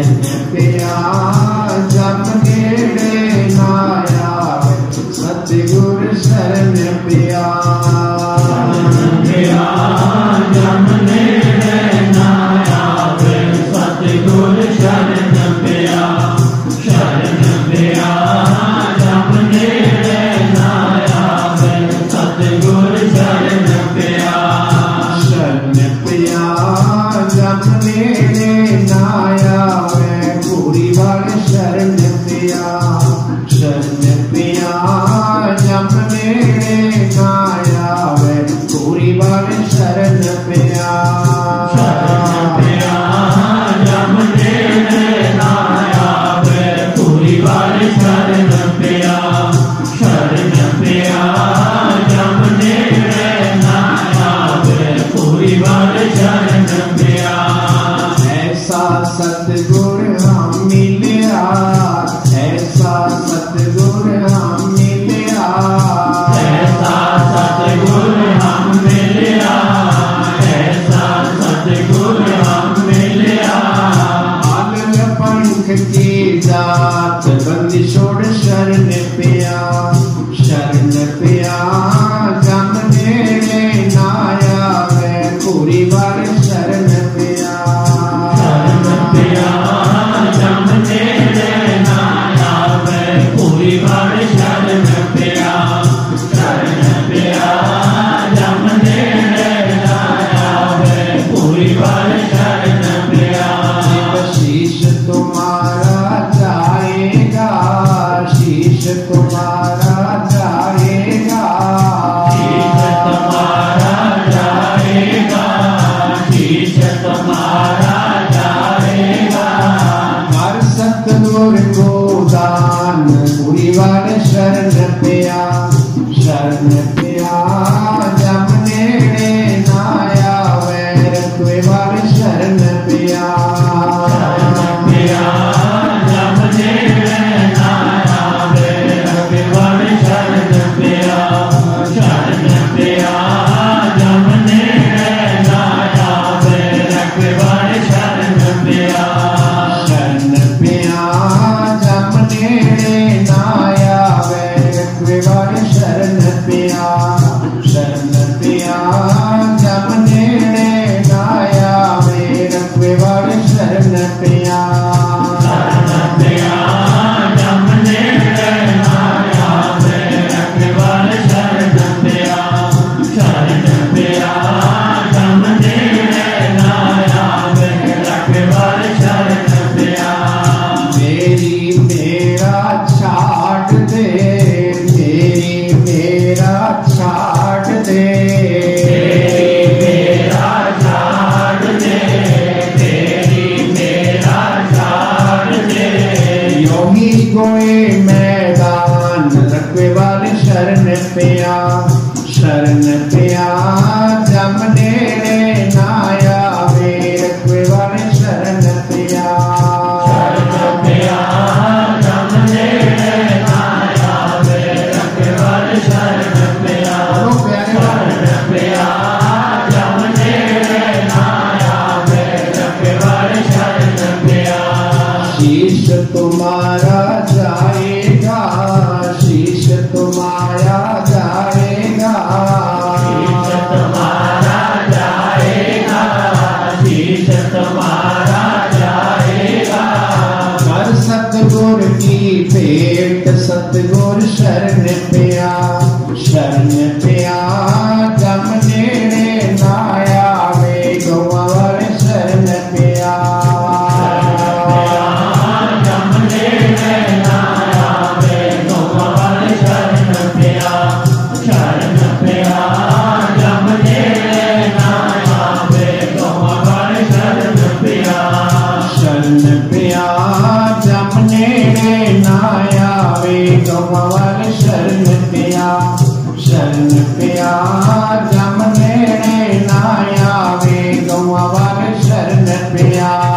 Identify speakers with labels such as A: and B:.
A: Yeah. पूरी भावे शरण प्या
B: शरण प्या
A: जब शरण शरण प्या जब शरण प्या
B: ऐसा सतगुरु शरण पिया शरण पिया
A: understand मैदान रखवे वाले शरण पे शरण पे तुम्हारा जाएगा शीश शरण पिया जमने नाया वे गवार शरण पिया।